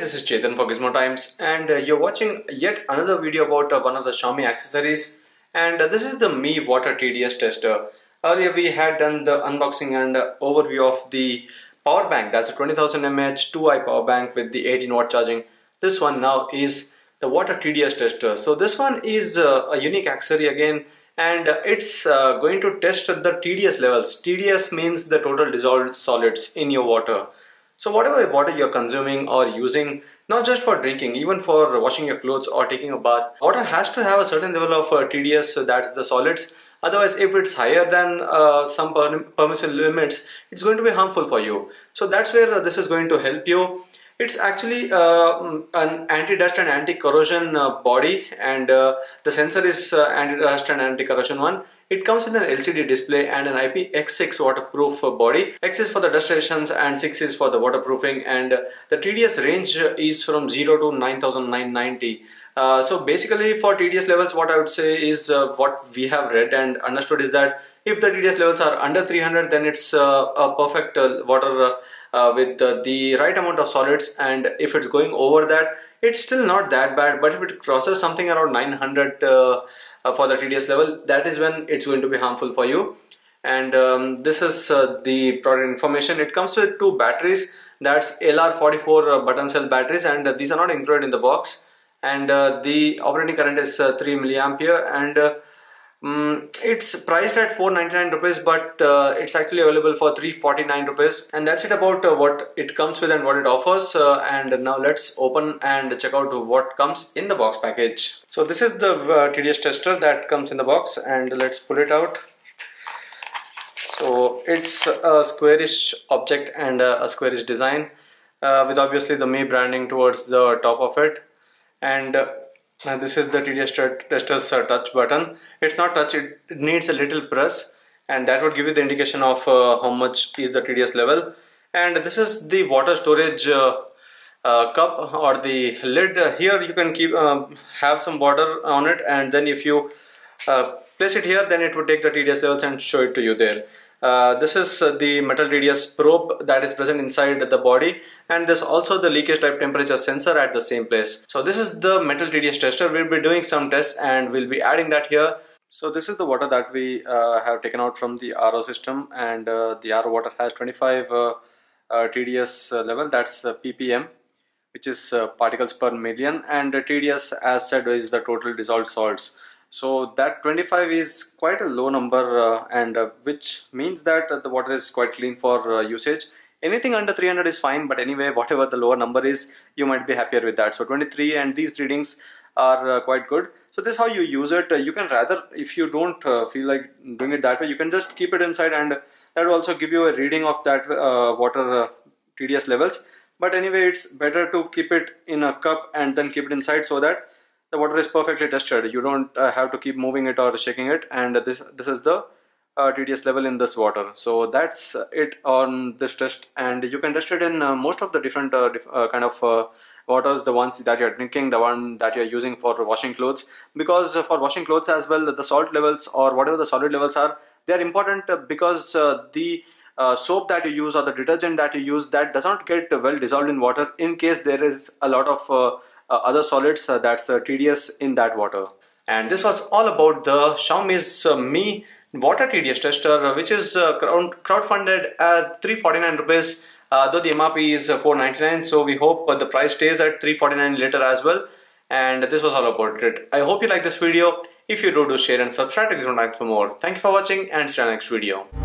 Chetan for Gizmo Times and uh, you're watching yet another video about uh, one of the Xiaomi accessories and uh, this is the Mi Water TDS tester. Earlier we had done the unboxing and uh, overview of the power bank that's a 20,000 mAh 2i power bank with the 18 watt charging. This one now is the Water TDS tester. So this one is uh, a unique accessory again and uh, it's going to test the TDS levels. TDS means the total dissolved solids in your water. So whatever water you're consuming or using, not just for drinking, even for washing your clothes or taking a bath, water has to have a certain level of uh, TDS, so that's the solids. Otherwise, if it's higher than uh, some per permissible limits, it's going to be harmful for you. So that's where this is going to help you. It's actually uh, an anti-dust and anti-corrosion uh, body and uh, the sensor is anti-dust and anti-corrosion one it comes with an LCD display and an IPX6 waterproof body. X is for the dust resistance and 6 is for the waterproofing and the TDS range is from 0 to 9990. Uh, so basically for TDS levels what I would say is uh, what we have read and understood is that if the TDS levels are under 300 then it's uh, a perfect uh, water uh, with the right amount of solids. And if it's going over that it's still not that bad. But if it crosses something around 900 uh, for the TDS level that is when it's going to be harmful for you. And um, this is uh, the product information. It comes with two batteries. That's LR44 uh, button cell batteries. And these are not included in the box. And the operating current is uh, 3 milliampere. And Mm, it's priced at 499 rupees but uh, it's actually available for 349 rupees. And that's it about uh, what it comes with and what it offers uh, and now let's open and check out what comes in the box package. So this is the uh, TDS tester that comes in the box and let's pull it out. So it's a squarish object and a, squarish design uh, with obviously the Mi branding towards the top of it. And this is the TDS tester's uh, touch button. It's not touch it, needs a little press and that would give you the indication of uh, how much is the TDS level. And this is the water storage uh, uh cup or the lid. Here you can keep um, have some water on it and then if you uh, place it here then it would take the TDS levels and show it to you there uh, this is uh, the metal TDS probe that is present inside the body and there's also the leakage type temperature sensor at the same place. So this is the metal TDS tester. We'll be doing some tests and we'll be adding that here. So this is the water that we uh, have taken out from the RO system and uh, the RO water has 25 uh, TDS level that's ppm which is particles per million and TDS as said is the total dissolved salts. So that 25 is quite a low number uh, and uh, which means that uh, the water is quite clean for uh, usage. Anything under 300 is fine but anyway whatever the lower number is you might be happier with that. So 23 and these readings are uh, quite good. So this is how you use it. Uh, you can rather if you don't feel like doing it that way you can just keep it inside and that will also give you a reading of that water TDS levels. But anyway it's better to keep it in a cup and then keep it inside so that the water is perfectly tested. You don't uh, have to keep moving it or shaking it. And this this is the uh, TDS level in this water. So that's it on this test. And you can test it in uh, most of the different uh, uh, kind of uh, waters. The ones that you're drinking the one that you're using for washing clothes. Because for washing clothes as well the salt levels or whatever the solid levels are they are important because the uh, soap that you use or the detergent that you use that does not get well dissolved in water in case there is a lot of uh, Uh, other solids uh, that's uh, TDS in that water. And this was all about the Xiaomi's uh, Mi water TDS tester which is crowdfunded at 349 rupees uh, though the MRP is 499 so we hope the price stays at 349 later as well and this was all about it. I hope you like this video. If you do, do share and subscribe to Gizmo Times for more. Thank you for watching and see you next video.